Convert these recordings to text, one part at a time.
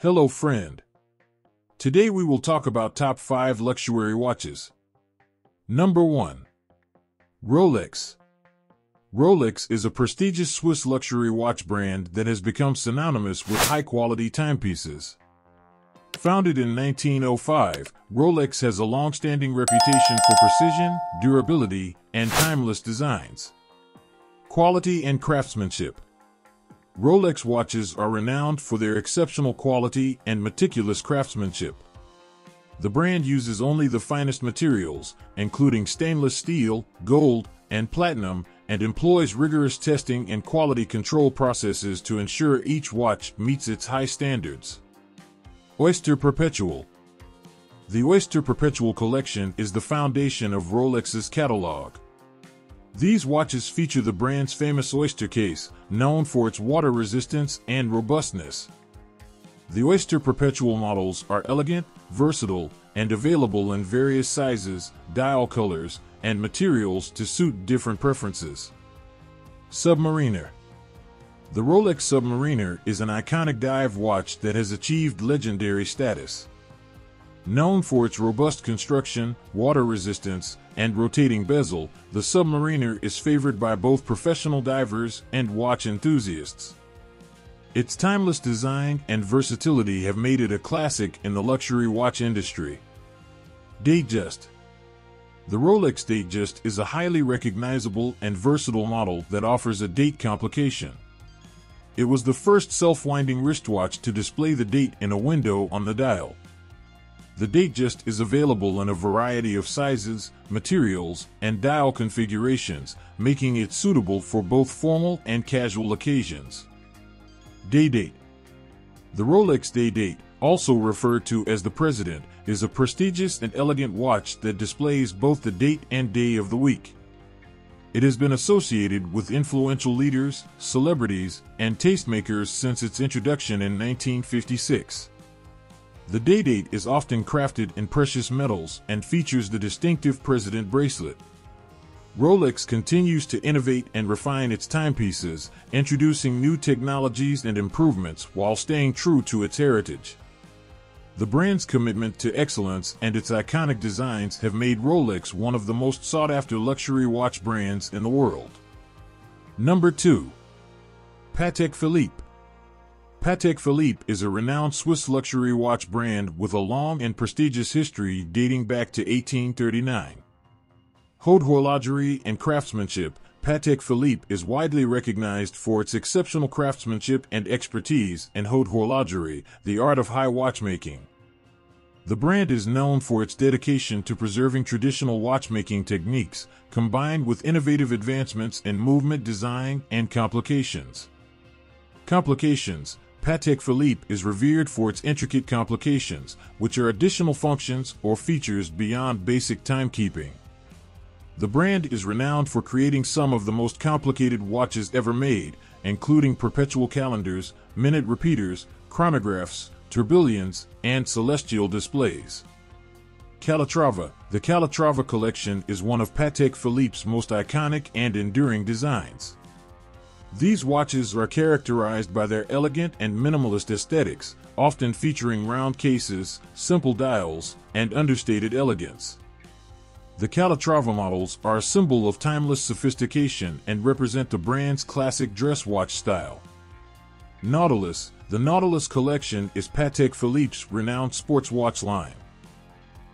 Hello, friend. Today we will talk about top 5 luxury watches. Number 1. Rolex. Rolex is a prestigious Swiss luxury watch brand that has become synonymous with high quality timepieces. Founded in 1905, Rolex has a long standing reputation for precision, durability, and timeless designs. Quality and craftsmanship. Rolex watches are renowned for their exceptional quality and meticulous craftsmanship. The brand uses only the finest materials, including stainless steel, gold, and platinum, and employs rigorous testing and quality control processes to ensure each watch meets its high standards. Oyster Perpetual The Oyster Perpetual collection is the foundation of Rolex's catalog. These watches feature the brand's famous Oyster case, known for its water resistance and robustness. The Oyster Perpetual models are elegant, versatile, and available in various sizes, dial colors, and materials to suit different preferences. Submariner The Rolex Submariner is an iconic dive watch that has achieved legendary status. Known for its robust construction, water resistance, and rotating bezel, the Submariner is favored by both professional divers and watch enthusiasts. Its timeless design and versatility have made it a classic in the luxury watch industry. Datejust The Rolex Datejust is a highly recognizable and versatile model that offers a date complication. It was the first self-winding wristwatch to display the date in a window on the dial. The Datejust is available in a variety of sizes, materials, and dial configurations, making it suitable for both formal and casual occasions. Day Date The Rolex Day Date, also referred to as the President, is a prestigious and elegant watch that displays both the date and day of the week. It has been associated with influential leaders, celebrities, and tastemakers since its introduction in 1956. The day date is often crafted in precious metals and features the distinctive President bracelet. Rolex continues to innovate and refine its timepieces, introducing new technologies and improvements while staying true to its heritage. The brand's commitment to excellence and its iconic designs have made Rolex one of the most sought after luxury watch brands in the world. Number 2. Patek Philippe. Patek Philippe is a renowned Swiss luxury watch brand with a long and prestigious history dating back to 1839. Haute horlogerie and craftsmanship, Patek Philippe is widely recognized for its exceptional craftsmanship and expertise in haute horlogerie, the art of high watchmaking. The brand is known for its dedication to preserving traditional watchmaking techniques, combined with innovative advancements in movement design and complications. Complications Patek Philippe is revered for its intricate complications, which are additional functions or features beyond basic timekeeping. The brand is renowned for creating some of the most complicated watches ever made, including perpetual calendars, minute repeaters, chronographs, tourbillons, and celestial displays. Calatrava The Calatrava collection is one of Patek Philippe's most iconic and enduring designs. These watches are characterized by their elegant and minimalist aesthetics, often featuring round cases, simple dials, and understated elegance. The Calatrava models are a symbol of timeless sophistication and represent the brand's classic dress watch style. Nautilus The Nautilus collection is Patek Philippe's renowned sports watch line.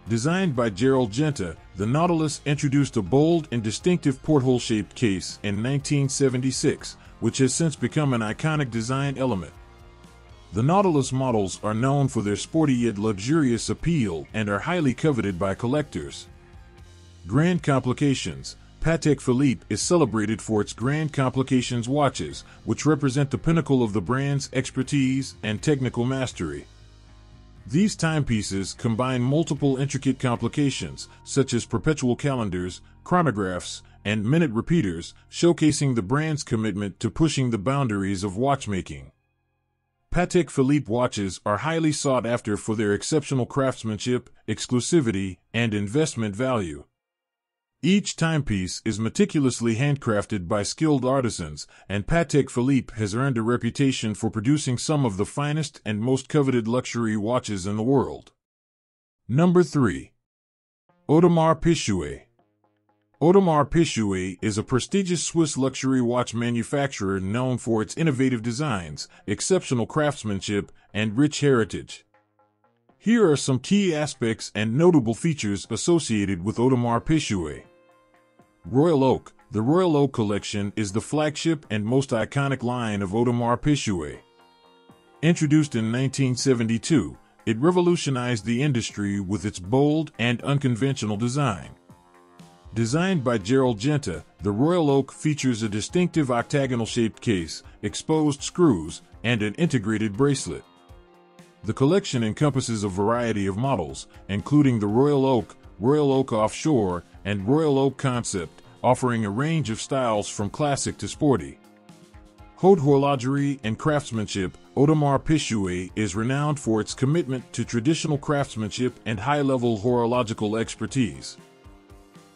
Designed by Gerald Genta, the Nautilus introduced a bold and distinctive porthole-shaped case in 1976, which has since become an iconic design element. The Nautilus models are known for their sporty yet luxurious appeal and are highly coveted by collectors. Grand Complications Patek Philippe is celebrated for its Grand Complications watches, which represent the pinnacle of the brand's expertise and technical mastery. These timepieces combine multiple intricate complications, such as perpetual calendars, chronographs, and minute repeaters, showcasing the brand's commitment to pushing the boundaries of watchmaking. Patek Philippe watches are highly sought after for their exceptional craftsmanship, exclusivity, and investment value. Each timepiece is meticulously handcrafted by skilled artisans, and Patek Philippe has earned a reputation for producing some of the finest and most coveted luxury watches in the world. Number 3. Audemars Piguet. Audemars Piguet is a prestigious Swiss luxury watch manufacturer known for its innovative designs, exceptional craftsmanship, and rich heritage. Here are some key aspects and notable features associated with Audemars Piguet. Royal Oak The Royal Oak Collection is the flagship and most iconic line of Audemars Piguet. Introduced in 1972, it revolutionized the industry with its bold and unconventional design. Designed by Gerald Genta, the Royal Oak features a distinctive octagonal-shaped case, exposed screws, and an integrated bracelet. The collection encompasses a variety of models, including the Royal Oak, Royal Oak Offshore, and Royal Oak Concept, offering a range of styles from classic to sporty. Haute horlogerie and craftsmanship, Audemars Piguet is renowned for its commitment to traditional craftsmanship and high-level horological expertise.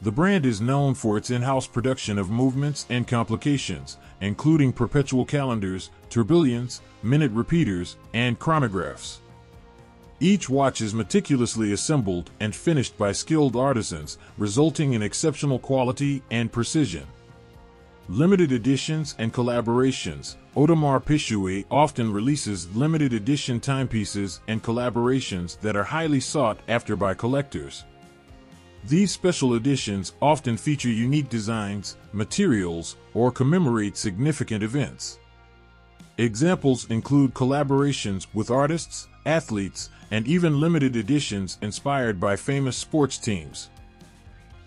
The brand is known for its in-house production of movements and complications, including perpetual calendars, tourbillons, minute repeaters, and chronographs. Each watch is meticulously assembled and finished by skilled artisans, resulting in exceptional quality and precision. Limited editions and collaborations. Audemars Piguet often releases limited edition timepieces and collaborations that are highly sought after by collectors. These special editions often feature unique designs, materials, or commemorate significant events. Examples include collaborations with artists, athletes, and even limited editions inspired by famous sports teams.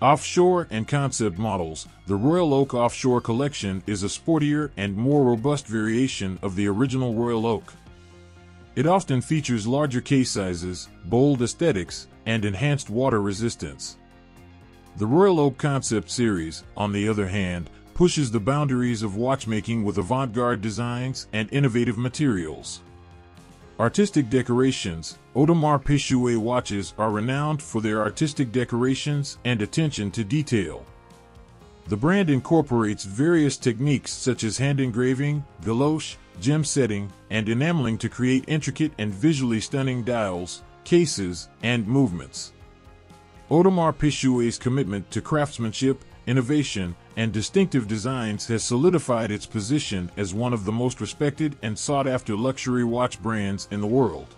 Offshore and concept models, the Royal Oak Offshore Collection is a sportier and more robust variation of the original Royal Oak. It often features larger case sizes, bold aesthetics, and enhanced water resistance. The Royal Oak Concept series, on the other hand, pushes the boundaries of watchmaking with avant-garde designs and innovative materials. Artistic decorations Audemars Piguet watches are renowned for their artistic decorations and attention to detail. The brand incorporates various techniques such as hand engraving, gouache, gem setting, and enameling to create intricate and visually stunning dials, cases, and movements. Audemars Piguet's commitment to craftsmanship, innovation, and distinctive designs has solidified its position as one of the most respected and sought-after luxury watch brands in the world.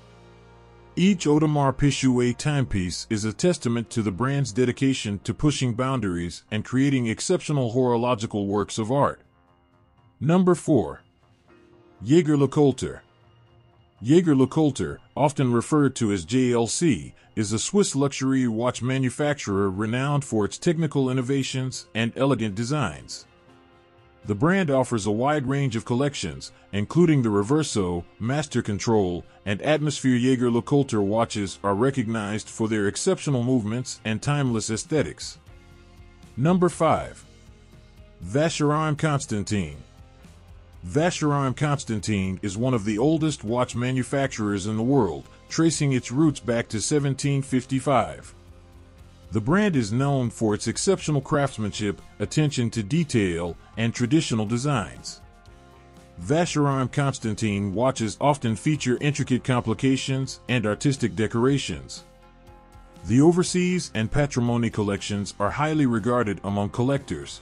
Each Audemars Piguet timepiece is a testament to the brand's dedication to pushing boundaries and creating exceptional horological works of art. Number 4. Jaeger LeCoultre Jaeger LeCoultre, often referred to as JLC, is a Swiss luxury watch manufacturer renowned for its technical innovations and elegant designs. The brand offers a wide range of collections, including the Reverso, Master Control, and Atmosphere Jaeger LeCoultre watches are recognized for their exceptional movements and timeless aesthetics. Number 5. Vacheron Constantin Vacheron Constantin is one of the oldest watch manufacturers in the world, tracing its roots back to 1755. The brand is known for its exceptional craftsmanship, attention to detail, and traditional designs. Vacheron Constantin watches often feature intricate complications and artistic decorations. The Overseas and Patrimony collections are highly regarded among collectors.